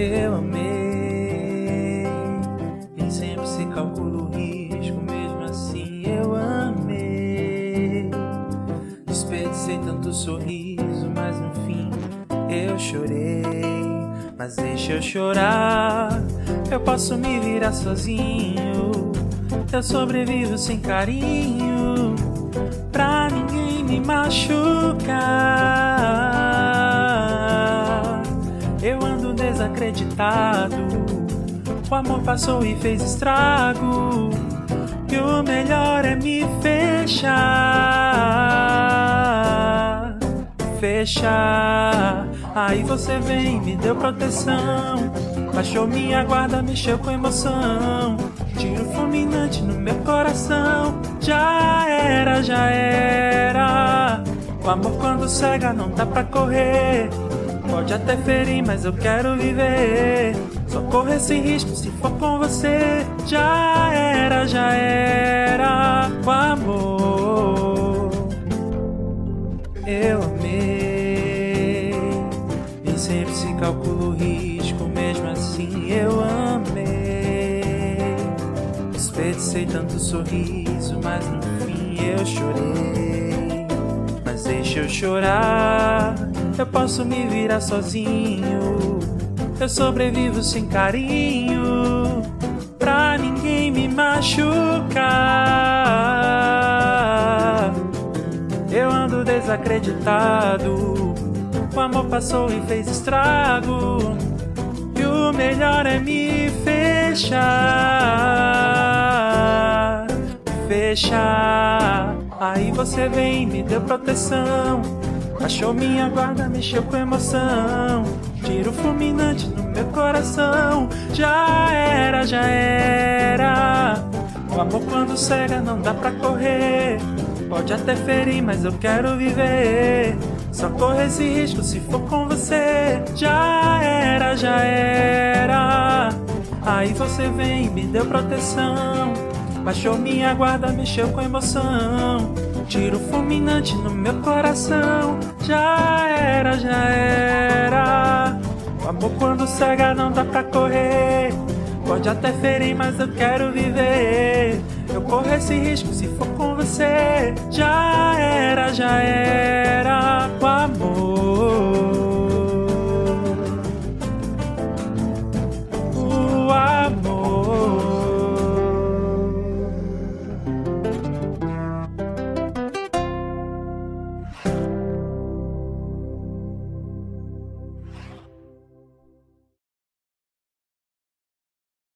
eu amei. Nem sempre se calcula o risco, mesmo assim eu amei. Desperdicei tanto sorriso, mas no fim eu chorei. Mas deixa eu chorar, eu posso me virar sozinho. Eu sobrevivo sem carinho, pra ninguém me machucar. Desacreditado, o amor passou e fez estrago. E o melhor é me fechar. Fechar. Aí você vem, me deu proteção. Baixou minha guarda, mexeu com emoção. Tiro fulminante no meu coração. Já era, já era. O amor quando cega não dá pra correr. Pode até ferir, mas eu quero viver. Só correr esse risco se for com você. Já era, já era o amor. Eu amei. Nem sempre se calcula o risco, mesmo assim eu amei. Desperdicei tanto sorriso, mas no fim eu chorei. Mas deixa eu chorar, eu posso me virar sozinho. Eu sobrevivo sem carinho, pra ninguém me machucar. Eu ando desacreditado, o amor passou e fez estrago. E o melhor é me fechar, fechar. Aí você vem, me deu proteção. Achou minha guarda, mexeu com emoção. Tiro fulminante no meu coração. Já era, já era. O amor quando cega não dá pra correr. Pode até ferir, mas eu quero viver. Só correr esse risco se for com você. Já era, já era. Aí você vem, me deu proteção. Baixou minha guarda, mexeu com emoção. Tiro fulminante no meu coração. Já era, já era. O amor quando cega não dá pra correr. Pode até ferir, mas eu quero viver. Eu corro esse risco se for com você. Já era, já era.